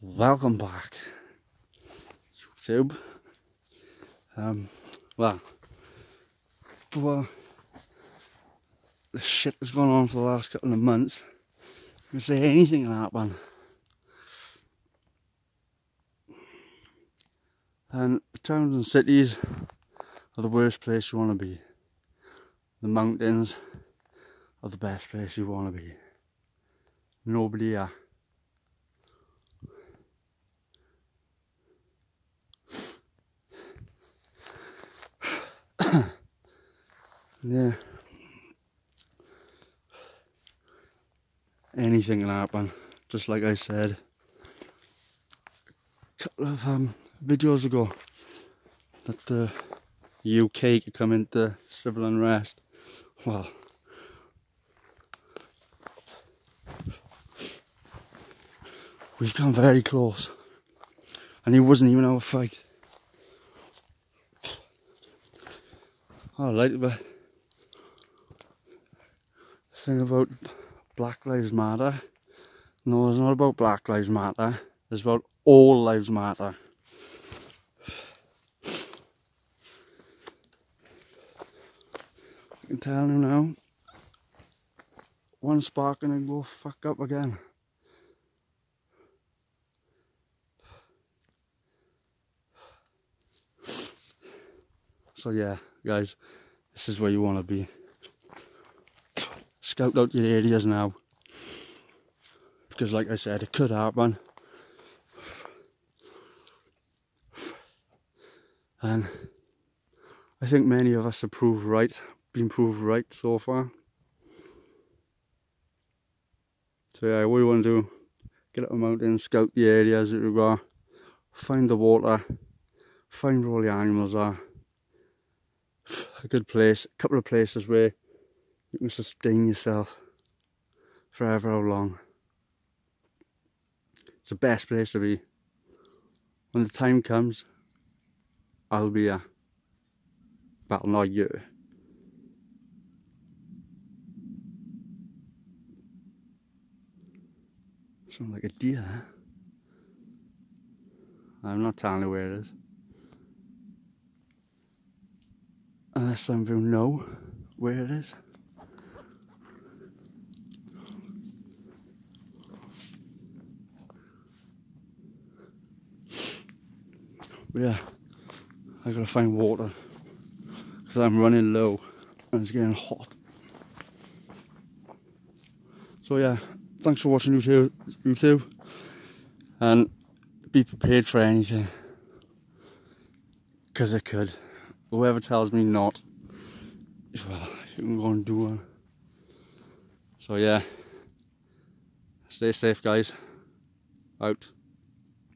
welcome back. YouTube. Um well for the shit that's gone on for the last couple of months. I can say anything can happen and towns and cities are the worst place you want to be. The mountains are the best place you want to be. Nobody here yeah. Anything can happen, just like I said a couple of um, videos ago that the UK could come into civil unrest. Well, we've come very close, and it wasn't even our fight. Like the thing about Black Lives Matter. No, it's not about Black Lives Matter. It's about all lives matter. I can tell you now. One spark and then go fuck up again. So yeah, guys, this is where you want to be. Scout out your areas now. Because like I said, it could happen. And I think many of us have proved right, been proved right so far. So yeah, what we want to do, get up a mountain, scout the areas that we've got, find the water, find where all the animals are, a good place, a couple of places where you can sustain yourself forever how long. It's the best place to be. When the time comes, I'll be a well not you. Sounds like a deer. I'm not telling you where it is. unless some of you know where it is. But yeah, I gotta find water because I'm running low and it's getting hot. So yeah, thanks for watching YouTube, YouTube and be prepared for anything because it could whoever tells me not, well, you can go and do one. So yeah, stay safe guys, out.